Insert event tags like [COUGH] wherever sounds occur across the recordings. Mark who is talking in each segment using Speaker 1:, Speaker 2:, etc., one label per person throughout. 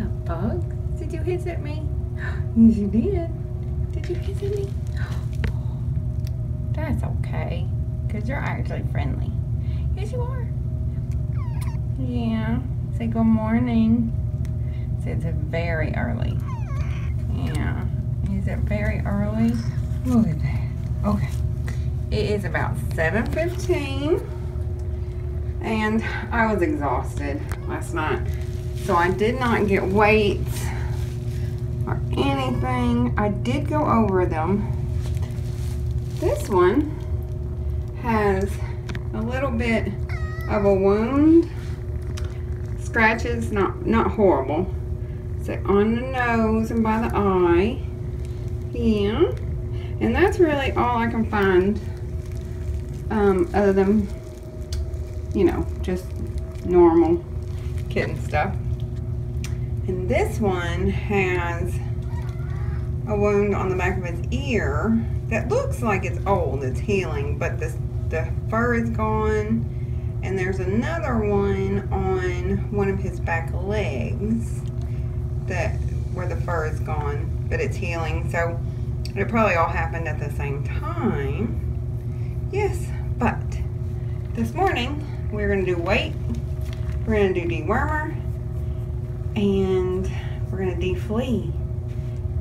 Speaker 1: Up, Bugs. Did you hiss at me? [GASPS] Yes, you did. Did you hiss at me? [GASPS] That's okay, because you're actually friendly. Yes, you are. Yeah. Say good morning. Say it's very early. Yeah. Is it very early? Look at that. Okay. It is about 7.15 and I was exhausted last night. So I did not get weights or anything. I did go over them. This one has a little bit of a wound. Scratches, not, not horrible. So on the nose and by the eye. Yeah. And that's really all I can find um, other than, you know, just normal kitten stuff. And this one has a wound on the back of its ear that looks like it's old, it's healing, but the, the fur is gone. And there's another one on one of his back legs that where the fur is gone, but it's healing. So it probably all happened at the same time. Yes, but this morning we're gonna do weight, we're gonna do dewormer, and we're gonna deflee.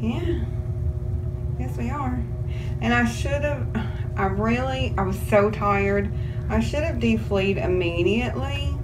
Speaker 1: Yeah, yes we are. And I should have, I really, I was so tired. I should have defleed immediately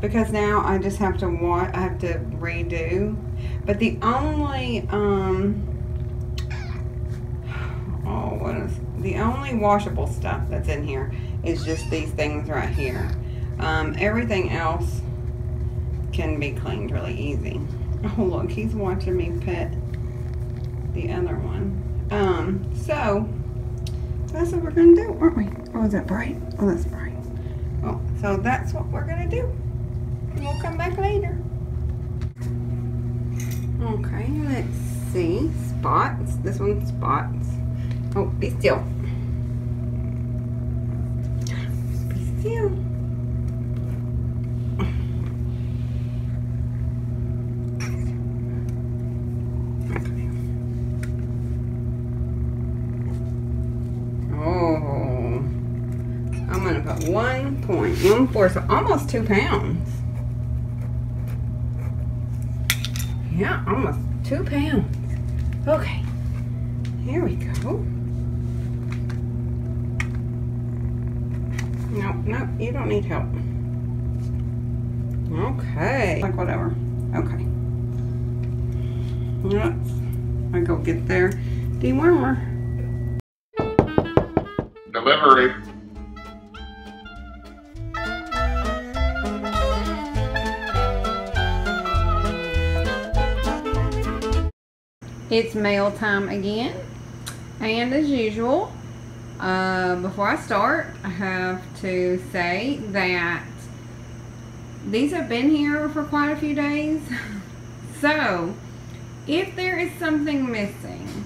Speaker 1: because now I just have to want, I have to redo. But the only, um, oh, what is, the only washable stuff that's in here is just these things right here. Um, everything else can be cleaned really easy. [LAUGHS] Oh, look, he's watching me pet the other one. Um, so, that's what we're to do, aren't we? Oh, is that bright? Oh, that's bright. Oh, so that's what we're to do. And we'll come back later. Okay, let's see. Spots. This one's spots. Oh, be still. One four, so almost two pounds. Yeah, almost two pounds. Okay, here we go. No, no, you don't need help. Okay, like whatever. Okay. Let's, I go get their dewormer.
Speaker 2: Delivery.
Speaker 1: It's mail time again. And as usual, uh, before I start, I have to say that these have been here for quite a few days. [LAUGHS] so, if there is something missing,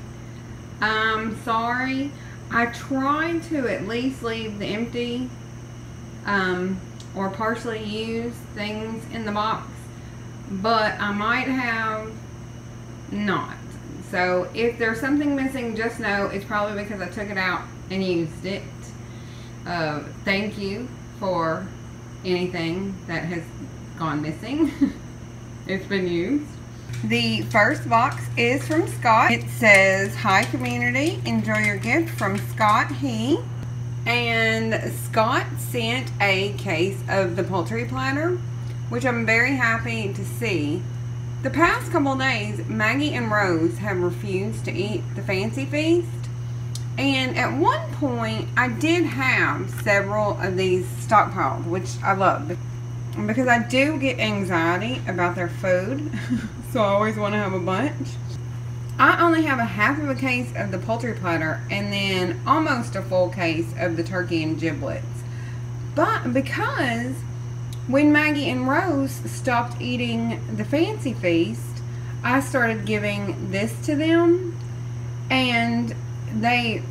Speaker 1: I'm sorry. I tried to at least leave the empty um, or partially used things in the box, but I might have not. So if there's something missing, just know it's probably because I took it out and used it. Uh, thank you for anything that has gone missing. [LAUGHS] it's been used. The first box is from Scott. It says, Hi community, enjoy your gift from Scott He. And Scott sent a case of the poultry platter, which I'm very happy to see. The past couple days, Maggie and Rose have refused to eat the fancy feast. And at one point, I did have several of these stockpiled, which I love. Because I do get anxiety about their food. [LAUGHS] so I always want to have a bunch. I only have a half of a case of the poultry platter and then almost a full case of the turkey and giblets. But because when Maggie and Rose stopped eating the fancy feast, I started giving this to them and they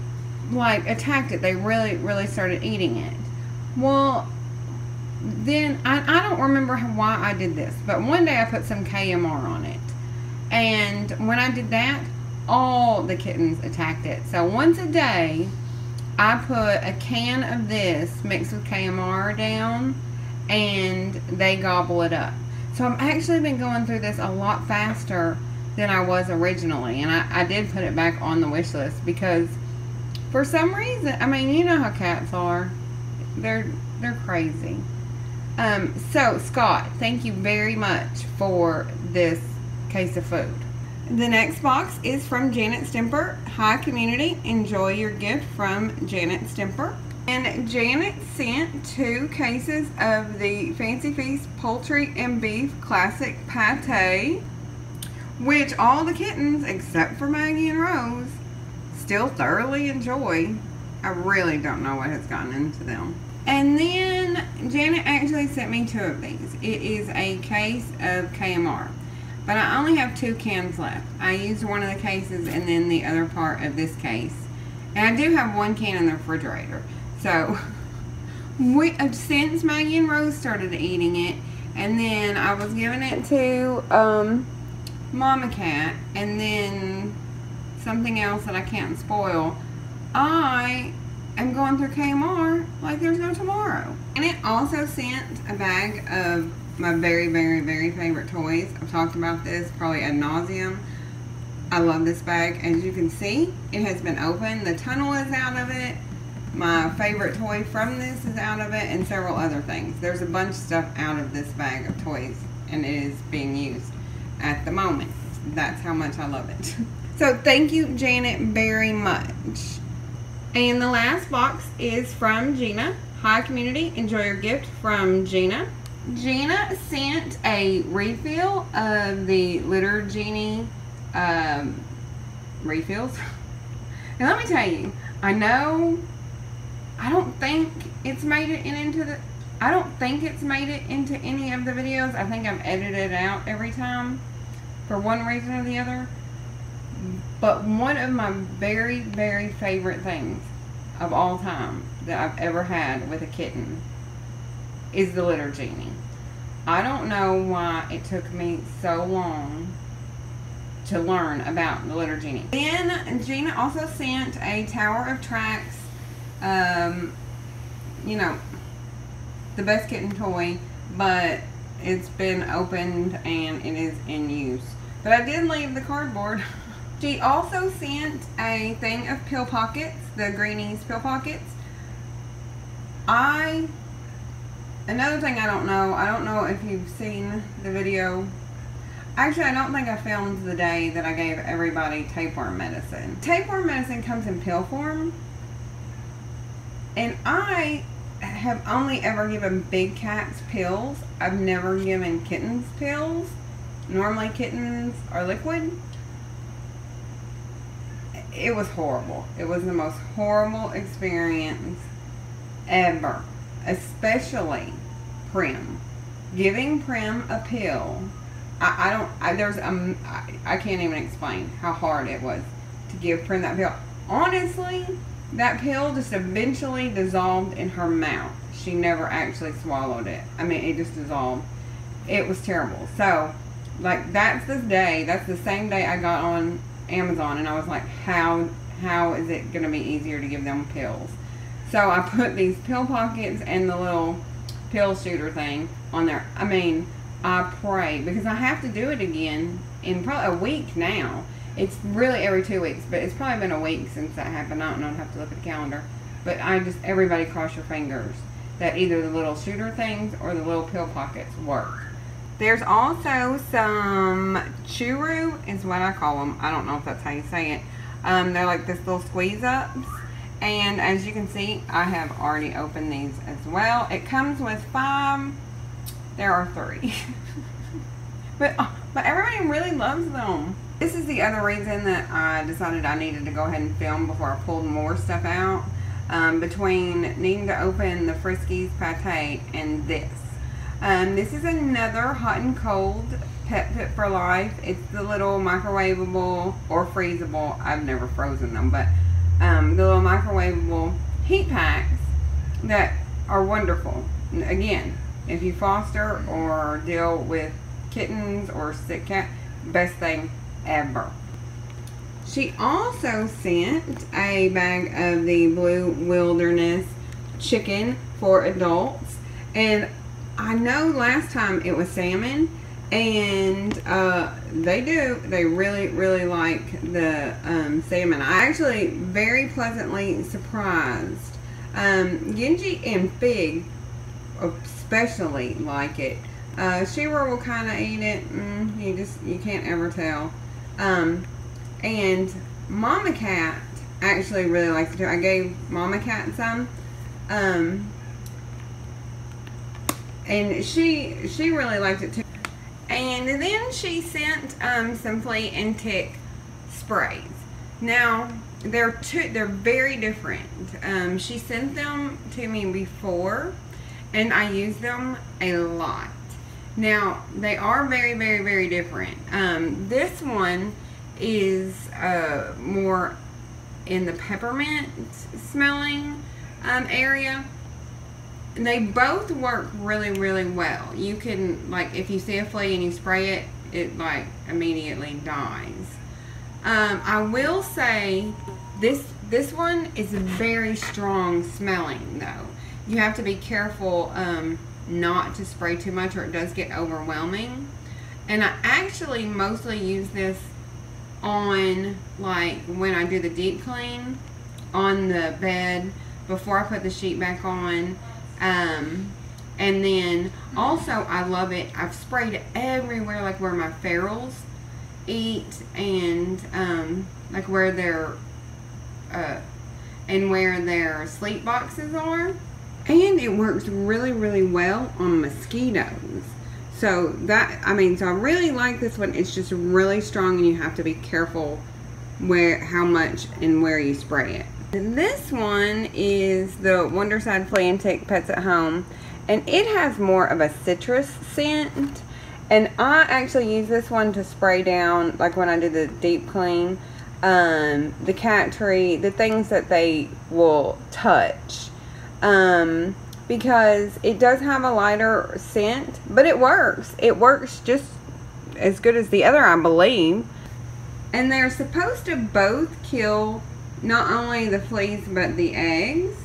Speaker 1: like attacked it. They really, really started eating it. Well, then I, I don't remember why I did this, but one day I put some KMR on it. And when I did that, all the kittens attacked it. So once a day, I put a can of this mixed with KMR down and they gobble it up. So I've actually been going through this a lot faster than I was originally. And I, I did put it back on the wish list because for some reason, I mean, you know how cats are. They're, they're crazy. Um, so Scott, thank you very much for this case of food. The next box is from Janet Stemper. Hi community, enjoy your gift from Janet Stemper. And Janet sent two cases of the Fancy Feast Poultry and Beef Classic Pate, which all the kittens, except for Maggie and Rose, still thoroughly enjoy. I really don't know what has gotten into them. And then Janet actually sent me two of these. It is a case of KMR. But I only have two cans left. I used one of the cases and then the other part of this case. And I do have one can in the refrigerator. So, we, uh, since Maggie and Rose started eating it, and then I was giving it to um, Mama Cat, and then something else that I can't spoil, I am going through KMR like there's no tomorrow. And it also sent a bag of my very, very, very favorite toys. I've talked about this probably ad nauseum. I love this bag. As you can see, it has been opened. The tunnel is out of it. My favorite toy from this is out of it and several other things. There's a bunch of stuff out of this bag of toys and it is being used at the moment. That's how much I love it. [LAUGHS] So thank you, Janet, very much. And the last box is from Gina. Hi, community. Enjoy your gift from Gina. Gina sent a refill of the Litter Genie um, refills. [LAUGHS] And let me tell you, I know, I don't think it's made it in into the, I don't think it's made it into any of the videos. I think I've edited it out every time for one reason or the other. But one of my very, very favorite things of all time that I've ever had with a kitten is the litter genie. I don't know why it took me so long to learn about the litter genie. Then Gina also sent a tower of tracks, um, you know, the best kitten toy, but it's been opened and it is in use. But I did leave the cardboard. [LAUGHS] She also sent a thing of pill pockets, the Greenies pill pockets. I, another thing I don't know, I don't know if you've seen the video. Actually, I don't think I filmed the day that I gave everybody tapeworm medicine. Tapeworm medicine comes in pill form. And I have only ever given big cats pills. I've never given kittens pills. Normally kittens are liquid it was horrible. It was the most horrible experience ever. Especially Prim. Giving Prim a pill. I, I don't, I, there's, um, can't even explain how hard it was to give Prim that pill. Honestly, that pill just eventually dissolved in her mouth. She never actually swallowed it. I mean, it just dissolved. It was terrible. So, like, that's the day, that's the same day I got on Amazon and I was like, how how is it going to be easier to give them pills? So I put these pill pockets and the little pill shooter thing on there. I mean, I pray because I have to do it again in probably a week now. It's really every two weeks, but it's probably been a week since that happened. I don't know. i have to look at the calendar. But I just, everybody cross your fingers that either the little shooter things or the little pill pockets work. There's also some churu is what I call them. I don't know if that's how you say it. Um, they're like this little squeeze ups. And as you can see, I have already opened these as well. It comes with five. There are three. [LAUGHS] but, uh, but everybody really loves them. This is the other reason that I decided I needed to go ahead and film before I pulled more stuff out. Um, between needing to open the Friskies Pate and this. Um, this is another hot and cold Pet Fit for Life. It's the little microwavable or freezable. I've never frozen them, but um, the little microwavable heat packs that are wonderful. Again, if you foster or deal with kittens or sick cat, best thing ever. She also sent a bag of the Blue Wilderness chicken for adults. And I know last time it was salmon. And uh, they do. They really, really like the um, salmon. I actually very pleasantly surprised. Um, Genji and Fig especially like it. Uh, Shira will kind of eat it. Mm, you just, you can't ever tell. Um, and Mama Cat actually really likes it too. I gave Mama Cat some. Um, and she she really liked it too. And then she sent um, some flea and tick sprays. Now they're two they're very different. Um, she sent them to me before, and I use them a lot. Now they are very very very different. Um, this one is uh, more in the peppermint smelling um, area. They both work really, really well. You can, like, if you see a flea and you spray it, it, like, immediately dies. Um, I will say this this one is very strong smelling, though. You have to be careful um, not to spray too much or it does get overwhelming. And I actually mostly use this on like when I do the deep clean on the bed before I put the sheet back on. Um, and then also I love it. I've sprayed it everywhere like where my ferals eat and um, like where their uh, and where their sleep boxes are. And it works really, really well on mosquitoes. So that, I mean, so I really like this one. It's just really strong and you have to be careful where, how much and where you spray it. This one is the Wondercide Flea and Tick Pets at Home. And it has more of a citrus scent. And I actually use this one to spray down, like when I do the deep clean, um, the cat tree, the things that they will touch. Um, because it does have a lighter scent, but it works. It works just as good as the other, I believe. And they're supposed to both kill not only the fleas but the eggs.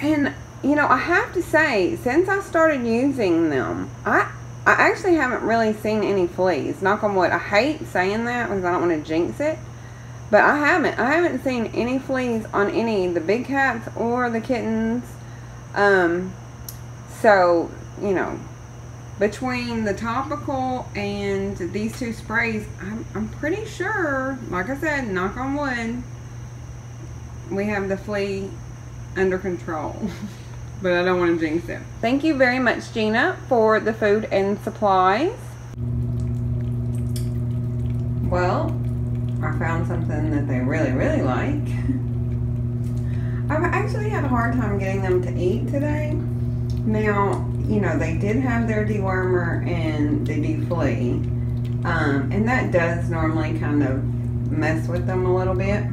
Speaker 1: And you know, I have to say, since I started using them, I I actually haven't really seen any fleas. Knock on wood. I hate saying that because I don't want to jinx it. But I haven't. I haven't seen any fleas on any the big cats or the kittens um, so, you know, between the topical and these two sprays, I'm, I'm pretty sure, like I said, knock on wood, we have the flea under control. [LAUGHS] but I don't want to jinx it. Thank you very much, Gina, for the food and supplies. Well, I found something that they really, really like. [LAUGHS] I've actually had a hard time getting them to eat today. Now, you know, they did have their dewormer and the deflea. Um, and that does normally kind of mess with them a little bit.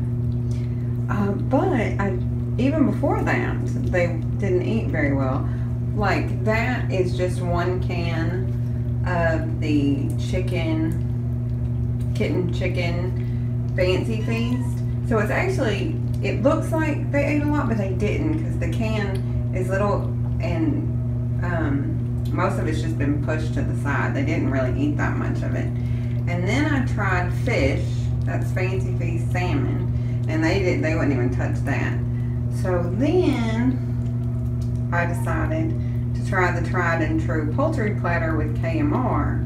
Speaker 1: Uh, but I, even before that, they didn't eat very well. Like that is just one can of the chicken, kitten chicken fancy feast. So it's actually it looks like they ate a lot, but they didn't because the can is little and um, most of it's just been pushed to the side. They didn't really eat that much of it. And then I tried fish, that's Fancy Feast salmon, and they didn't. they wouldn't even touch that. So then I decided to try the tried and true poultry platter with KMR,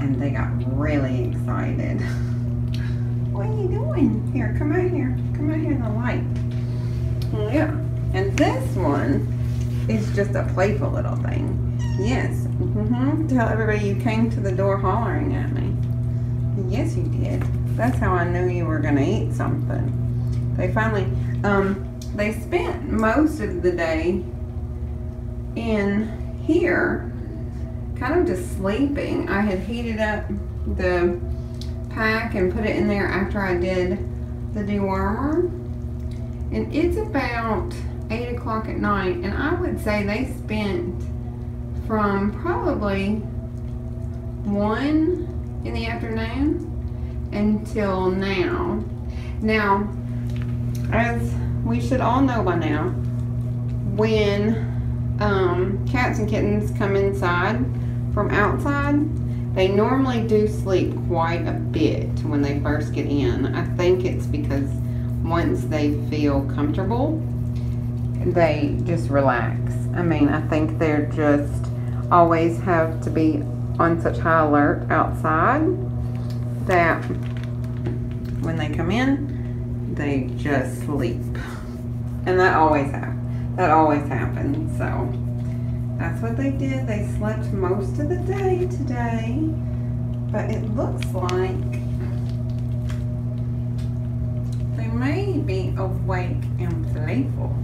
Speaker 1: and they got really excited. [LAUGHS] what are you doing? Here, come out here. Come out here in the light. Yeah. And this one is just a playful little thing. Yes. Mm-hmm. Tell everybody you came to the door hollering at me. Yes, you did. That's how I knew you were going to eat something. They finally, um, they spent most of the day in here kind of just sleeping. I had heated up the pack and put it in there after I did the dewormer. And it's about 8 o'clock at night. And I would say they spent from probably 1 in the afternoon until now. Now, as we should all know by now, when um, cats and kittens come inside from outside, they normally do sleep quite a bit when they first get in. I think it's because once they feel comfortable, they just relax. I mean, I think they're just always have to be on such high alert outside that when they come in, they just sleep. And that always happens. That always happens. So that's what they did. They slept most of the day today. But it looks like they may be awake and playful.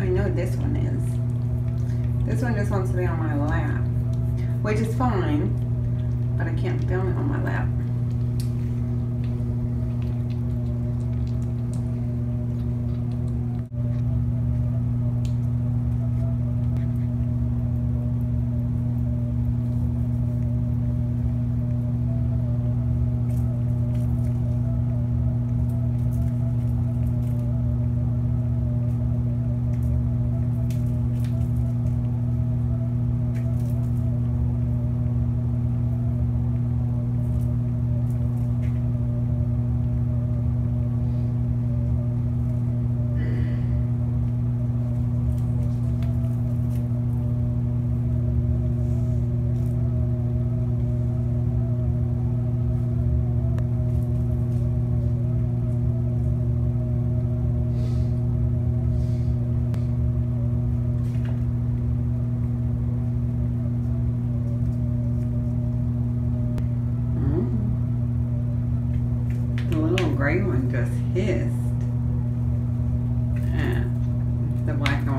Speaker 1: I know this one is. This one just wants to be on my lap, which is fine, but I can't film it on my lap.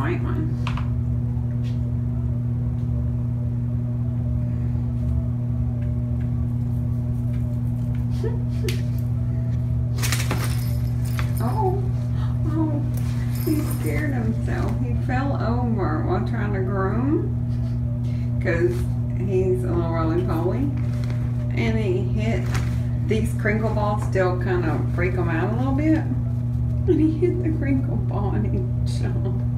Speaker 1: White one. [LAUGHS] oh, oh, he scared himself. He fell over while trying to groom because he's a little roly-poly and he hit these crinkle balls still kind of freak him out a little bit. And he hit the crinkle ball and he jumped.